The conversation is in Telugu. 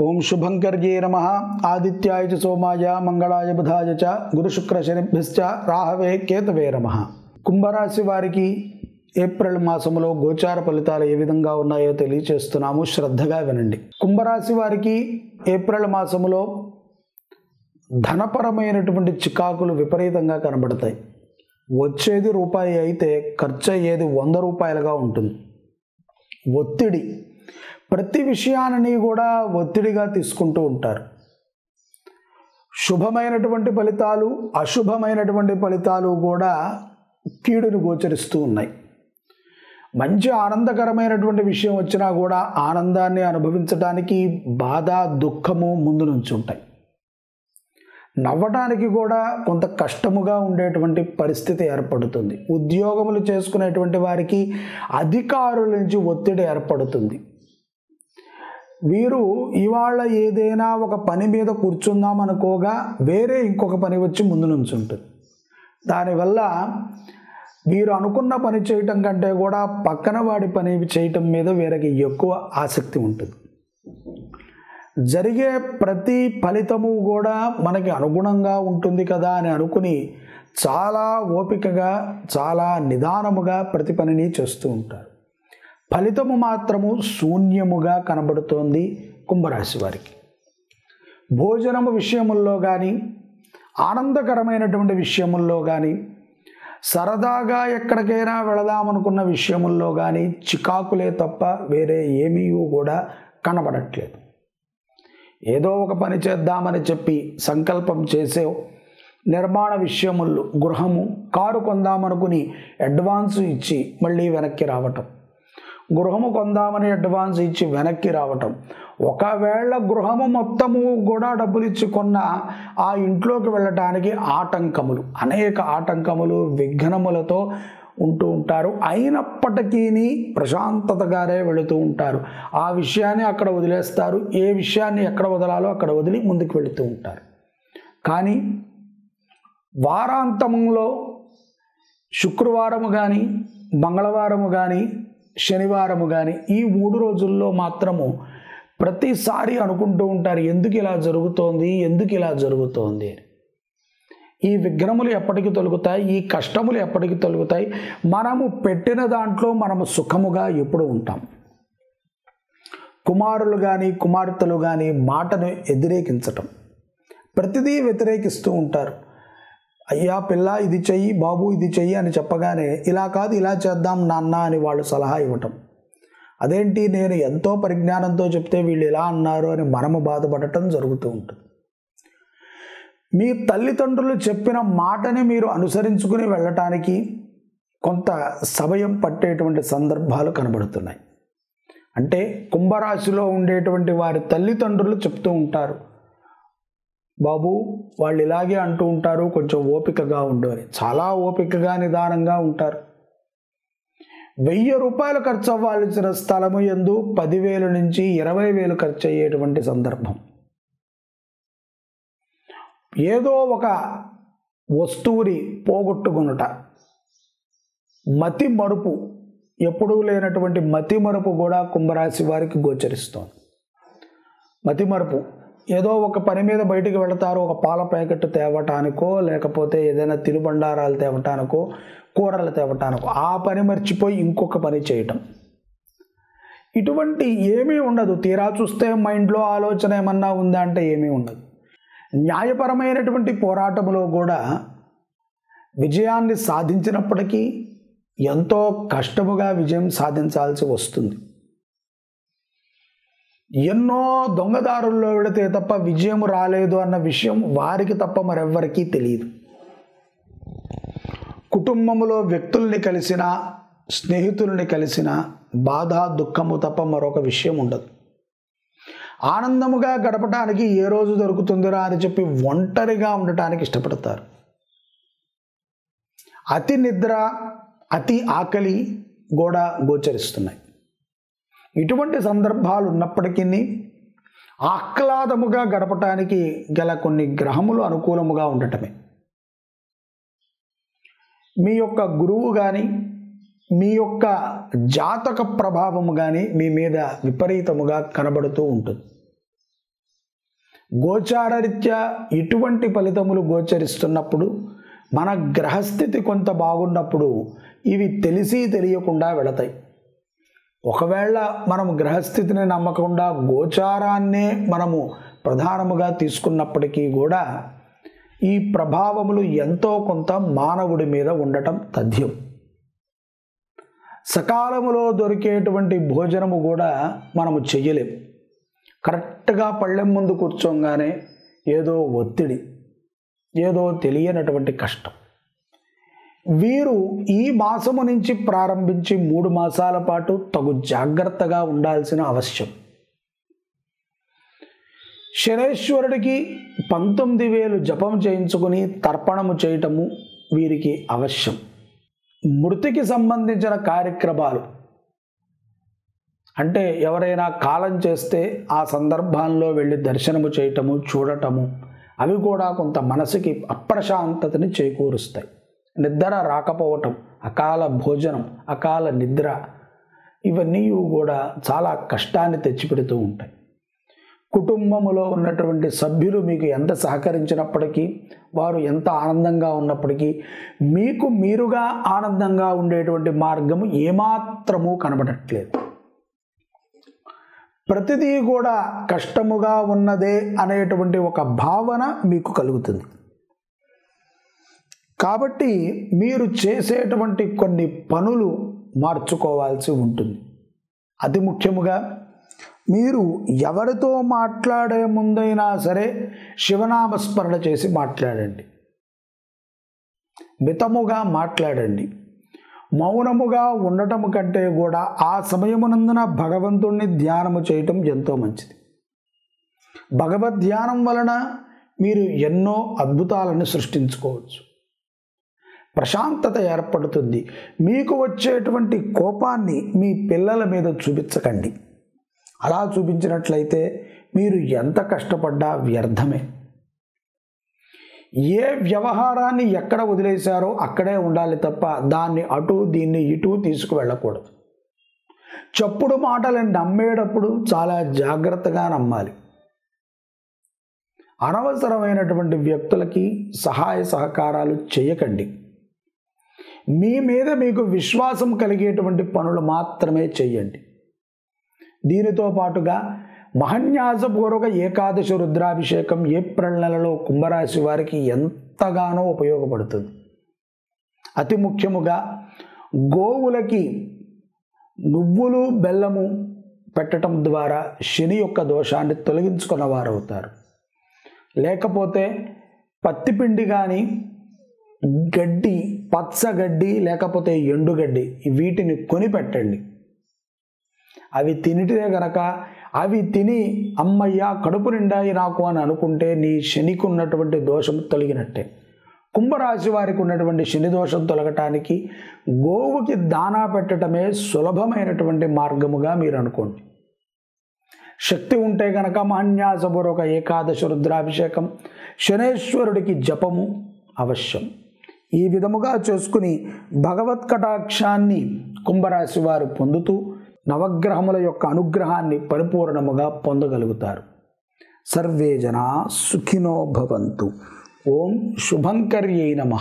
ఓం శుభంకర్యే నమ. ఆదిత్యాయ చ సోమాయ మంగళాయ బుధాయ చ గురుశుక్ర శనిభ్యశ్చ రాహవే కేతవే నమ. కుంభరాశి వారికి ఏప్రిల్ మాసంలో గోచార ఫలితాలు ఏ విధంగా ఉన్నాయో తెలియచేస్తున్నాము. శ్రద్ధగా వినండి. కుంభరాశి వారికి ఏప్రిల్ మాసంలో ధనపరమైనటువంటి చికాకులు విపరీతంగా కనబడతాయి. వచ్చేది రూపాయి అయితే ఖర్చు అయ్యేది వంద రూపాయలుగా ఉంటుంది. ఒత్తిడి ప్రతి విషయాన్ని కూడా ఒత్తిడిగా తీసుకుంటూ ఉంటారు. శుభమైనటువంటి ఫలితాలు అశుభమైనటువంటి ఫలితాలు కూడా కీడును గోచరిస్తూ ఉన్నాయి. మంచి ఆనందకరమైనటువంటి విషయం వచ్చినా కూడా ఆనందాన్ని అనుభవించడానికి బాధ దుఃఖము ముందు నుంచి ఉంటాయి. నవ్వటానికి కూడా కొంత కష్టముగా ఉండేటువంటి పరిస్థితి ఏర్పడుతుంది. ఉద్యోగములు చేసుకునేటువంటి వారికి అధికారుల నుంచి ఒత్తిడి ఏర్పడుతుంది. వీరు ఇవాళ ఏదైనా ఒక పని మీద కూర్చుందాం అనుకోగా వేరే ఇంకొక పని వచ్చి ముందు నుంచి ఉంటుంది దానివల్ల వీరు అనుకున్న పని చేయటం కంటే కూడా పక్కన వాడి పని చేయటం మీద వీరికి ఎక్కువ ఆసక్తి ఉంటుంది. జరిగే ప్రతి ఫలితము కూడా మనకి అనుగుణంగా ఉంటుంది కదా అని అనుకుని చాలా ఓపికగా చాలా నిదానముగా ప్రతి పనిని చేస్తూ ఉంటారు. ఫలితము మాత్రము శూన్యముగా కనబడుతోంది కుంభరాశి వారికి. భోజనము విషయముల్లో కానీ ఆనందకరమైనటువంటి విషయముల్లో కానీ సరదాగా ఎక్కడికైనా వెళదామనుకున్న విషయముల్లో కానీ చికాకులే తప్ప వేరే ఏమీ కూడా కనబడట్లేదు. ఏదో ఒక పని చేద్దామని చెప్పి సంకల్పం చేసే నిర్మాణ విషయములు గృహము కారు కొందామనుకుని అడ్వాన్స్ ఇచ్చి మళ్ళీ వెనక్కి రావటం. గృహము కొందామని అడ్వాన్స్ ఇచ్చి వెనక్కి రావటం. ఒకవేళ గృహము మొత్తము కూడా డబ్బులు ఇచ్చి కొన్న ఆ ఇంట్లోకి వెళ్ళటానికి ఆటంకములు అనేక ఆటంకములు విఘ్నములతో ఉంటూ ఉంటారు. అయినప్పటికీ ప్రశాంతతగానే వెళుతూ ఉంటారు. ఆ విషయాన్ని అక్కడ వదిలేస్తారు. ఏ విషయాన్ని ఎక్కడ వదలాలో అక్కడ వదిలి ముందుకు వెళుతూ ఉంటారు. కానీ వారాంతంలో శుక్రవారము కానీ మంగళవారము కానీ శనివారము కానీ ఈ మూడు రోజుల్లో మాత్రము ప్రతిసారి అనుకుంటూ ఉంటారు ఎందుకు ఇలా జరుగుతోంది? ఎందుకు ఇలా జరుగుతోంది? ఈ విఘ్నములు ఎప్పటికి తొలుగుతాయి? ఈ కష్టములు ఎప్పటికి తొలుగుతాయి? మనము పెట్టిన దాంట్లో మనము సుఖముగా ఎప్పుడు ఉంటాం? కుమారులు కానీ కుమార్తెలు కానీ మాటను వ్యతిరేకించటం. ప్రతిదీ వ్యతిరేకిస్తూ ఉంటారు. అయ్యా పిల్ల ఇది చెయ్యి బాబు ఇది చెయ్యి అని చెప్పగానే ఇలా కాదు ఇలా చేద్దాం నాన్న అని వాళ్ళు సలహా ఇవ్వటం. అదేంటి నేను ఎంతో పరిజ్ఞానంతో చెప్తే వీళ్ళు ఇలా అన్నారు అని మనము బాధపడటం జరుగుతూ ఉంటుంది. మీ తల్లిదండ్రులు చెప్పిన మాటని మీరు అనుసరించుకుని వెళ్ళటానికి కొంత సమయం పట్టేటువంటి సందర్భాలు కనబడుతున్నాయి. అంటే కుంభరాశిలో ఉండేటువంటి వారి తల్లిదండ్రులు చెప్తూ ఉంటారు. బాబు వాళ్ళు ఇలాగే అంటూ ఉంటారు కొంచెం ఓపికగా ఉండు అని. చాలా ఓపికగా నిదానంగా ఉంటారు. వెయ్యి రూపాయలు ఖర్చు అవ్వాల్సిన స్థలము ఎందు పదివేలు నుంచి ఇరవై వేలు ఖర్చు అయ్యేటువంటి సందర్భం. ఏదో ఒక వస్తువుని పోగొట్టుకునుట. మతి మరుపు. ఎప్పుడూ లేనటువంటి మతి మరుపు కూడా కుంభరాశి వారికి గోచరిస్తోంది. మతి మరుపు. ఏదో ఒక పని మీద బయటికి వెళతారు ఒక పాల ప్యాకెట్ తేవటానికో లేకపోతే ఏదైనా తినుబండారాలు తేవటానికో కూరలు తేవటానికో ఆ పని మర్చిపోయి ఇంకొక పని చేయటం. ఇటువంటి ఏమీ ఉండదు. తీరా చూస్తే మైండ్లో ఆలోచన ఏమన్నా ఉందా అంటే ఏమీ ఉండదు. న్యాయపరమైనటువంటి పోరాటంలో కూడా విజయాన్ని సాధించినప్పటికీ ఎంతో కష్టముగా విజయం సాధించాల్సి వస్తుంది. ఎన్నో దొంగదారుల్లో విడితే తప్ప విజయం రాలేదు అన్న విషయం వారికి తప్ప మరెవ్వరికీ తెలియదు. కుటుంబంలో వ్యక్తుల్ని కలిసిన స్నేహితుల్ని కలిసిన బాధ దుఃఖము తప్ప మరొక విషయం ఉండదు. ఆనందముగా గడపడానికి ఏ రోజు దొరుకుతుందిరా అని చెప్పి ఒంటరిగా ఉండటానికి ఇష్టపడతారు. అతి నిద్ర అతి ఆకలి కూడా గోచరిస్తున్నాయి. ఇటువంటి సందర్భాలు ఉన్నప్పటికీ ఆహ్లాదముగా గడపటానికి గల కొన్ని గ్రహములు అనుకూలముగా ఉండటమే. మీ యొక్క గురువు కానీ మీ యొక్క జాతక ప్రభావము కానీ మీ మీద విపరీతముగా కనబడుతూ ఉంటుంది. గోచారరీత్యా ఇటువంటి ఫలితములు గోచరిస్తున్నప్పుడు మన గ్రహస్థితి కొంత బాగున్నప్పుడు ఇవి తెలిసి తెలియకుండా వెళతాయి. ఒకవేళ మనం గ్రహస్థితిని నమ్మకుండా గోచారాన్నే మనము ప్రధానముగా తీసుకున్నప్పటికీ కూడా ఈ ప్రభావములు ఎంతో కొంత మానవుడి మీద ఉండటం తథ్యం. సకాలములో దొరికేటువంటి భోజనము కూడా మనము చెయ్యలేం కరెక్ట్గా పళ్ళెం ముందు కూర్చోగానే ఏదో ఒత్తిడి ఏదో తెలియనటువంటి కష్టం. వీరు ఈ మాసము నుంచి ప్రారంభించి మూడు మాసాల పాటు తగు జాగ్రత్తగా ఉండాల్సిన అవశ్యం. శనేశ్వరుడికి పంతొమ్మిది వేలు జపం చేయించుకుని తర్పణము చేయటము వీరికి అవశ్యం. మృతికి సంబంధించిన కార్యక్రమాలు. అంటే ఎవరైనా కాలం చేస్తే ఆ సందర్భాల్లో వెళ్ళి దర్శనము చేయటము చూడటము అవి కూడా కొంత మనసుకి అప్రశాంతతని చేకూరుస్తాయి. నిద్ర రాకపోవటం అకాల భోజనం అకాల నిద్ర ఇవన్నీ కూడా చాలా కష్టాన్ని తెచ్చిపెడుతూ ఉంటాయి. కుటుంబములో ఉన్నటువంటి సభ్యులు మీకు ఎంత సహకరించినప్పటికీ వారు ఎంత ఆనందంగా ఉన్నప్పటికీ మీకు మీరుగా ఆనందంగా ఉండేటువంటి మార్గము ఏమాత్రము కనబడట్లేదు. ప్రతిదీ కూడా కష్టముగా ఉన్నదే అనేటువంటి ఒక భావన మీకు కలుగుతుంది. కాబట్టి మీరు చేసేటువంటి కొన్ని పనులు మార్చుకోవాల్సి ఉంటుంది. అతి ముఖ్యముగా మీరు ఎవరితో మాట్లాడే ముందైనా సరే శివనామస్మరణ చేసి మాట్లాడండి. మితముగా మాట్లాడండి. మౌనముగా ఉండటము కంటే కూడా ఆ సమయమునందున భగవంతుణ్ణి ధ్యానము చేయటం ఎంతో మంచిది. భగవద్ ధ్యానం వలన మీరు ఎన్నో అద్భుతాలను సృష్టించుకోవచ్చు. ప్రశాంతత ఏర్పడుతుంది. మీకు వచ్చేటువంటి కోపాన్ని మీ పిల్లల మీద చూపించకండి. అలా చూపించినట్లయితే మీరు ఎంత కష్టపడ్డా వ్యర్థమే. ఏ వ్యవహారాన్ని ఎక్కడ వదిలేశారో అక్కడే ఉండాలి తప్ప దాన్ని అటు దీన్ని ఇటు తీసుకువెళ్ళకూడదు. చప్పుడు మాటలను నమ్మేటప్పుడు చాలా జాగ్రత్తగా నమ్మాలి. అనవసరమైనటువంటి వ్యక్తులకి సహాయ సహకారాలు చేయకండి. మీ మీద మీకు విశ్వాసం కలిగేటువంటి పనులు మాత్రమే చేయండి దీనితో పాటుగా మహన్యాసపూర్వక ఏకాదశి రుద్రాభిషేకం ఏప్రిల్ నెలలో కుంభరాశి వారికి ఎంతగానో ఉపయోగపడుతుంది. అతి ముఖ్యముగా గోవులకి నువ్వులు బెల్లము పెట్టడం ద్వారా శని యొక్క దోషాన్ని తొలగించుకున్న వారవుతారు. లేకపోతే పత్తిపిండి కానీ గడ్డి పచ్చగడ్డి లేకపోతే ఎండుగడ్డి వీటిని కొని పెట్టండి అవి తినిటే గనక అవి తిని అమ్మయ్య కడుపు నిండాయి నాకు అని అనుకుంటే నీ శనికి ఉన్నటువంటి దోషం తొలగినట్టే. కుంభరాశి వారికి ఉన్నటువంటి శని దోషం తొలగటానికి గోవుకి దానా పెట్టడమే సులభమైనటువంటి మార్గముగా మీరు అనుకోండి. శక్తి ఉంటే గనక మాన్యాసపూర్వక ఏకాదశ రుద్రాభిషేకం శనేశ్వరుడికి జపము అవశ్యం. ఈ విధముగా చేసుకుని భగవత్ కటాక్షాన్ని కుంభరాశి వారు పొందుతూ నవగ్రహముల యొక్క అనుగ్రహాన్ని పరిపూర్ణముగా పొందగలుగుతారు. సర్వే జనా సుఖినో భవంతు. ఓం శుభంకర్యై నమ.